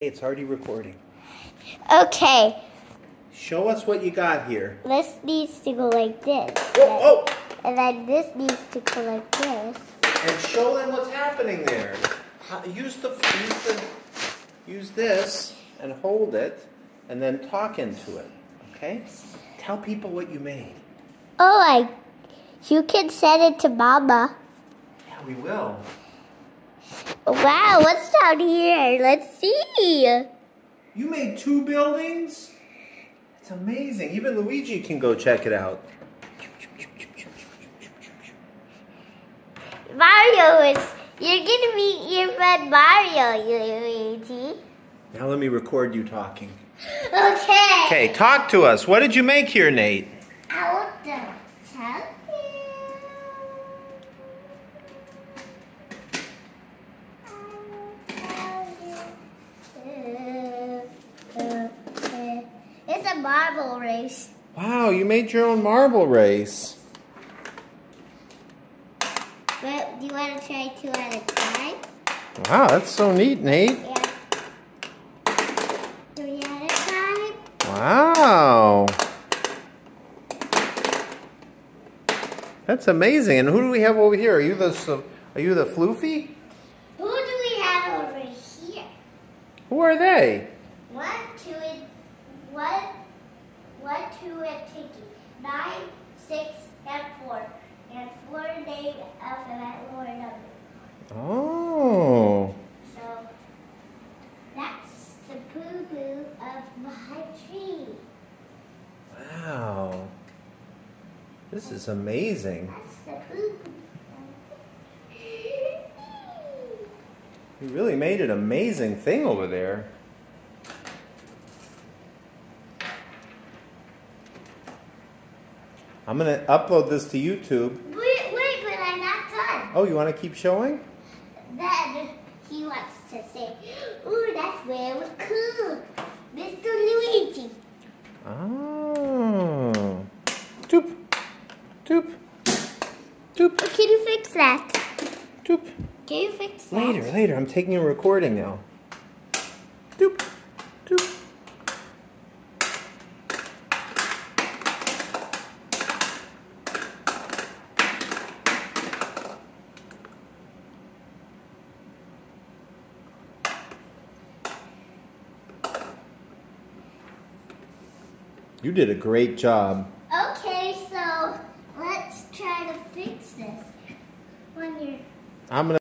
It's already recording. Okay, Show us what you got here. this needs to go like this. Oh, And then this needs to go like this. And show them what's happening there. How- Use the use the use this and hold it, and then talk into it. Okay? Tell people what you made. Oh, I, you can send it to Mama. Yeah, we will. Wow, what's down here? Let's see. You made two buildings. It's amazing. Even Luigi can go check it out. Mario is, you're gonna meet your friend Mario, Luigi. Now let me record you talking. Okay. Okay, talk to us. What did you make here, Nate? I want A marble race. Wow, you made your own marble race. But do you want to try two at a time? Wow, that's so neat, Nate. Yeah. Three at a time? Wow. That's amazing. And who do we have over here? Are you the are you the floofy? Who do we have over here? Who are they? One, two, and one, two, and Tinky. Nine, six, and four. And four named alphabet lower number. Oh. So that's the boo boo of my tree. Wow. This is amazing. That's the boo boo. You really made an amazing thing over there. I'm going to upload this to YouTube. Wait, wait, but I'm not done. Oh, you want to keep showing? Then he wants to say, "Ooh, that's really cool, Mr. Luigi." Oh. Doop. Doop. Doop. Can you fix that? Doop. Can you fix that? Later, later. I'm taking a recording now. Doop. Doop. You did a great job. Okay, so let's try to fix this. When you're I'm gonna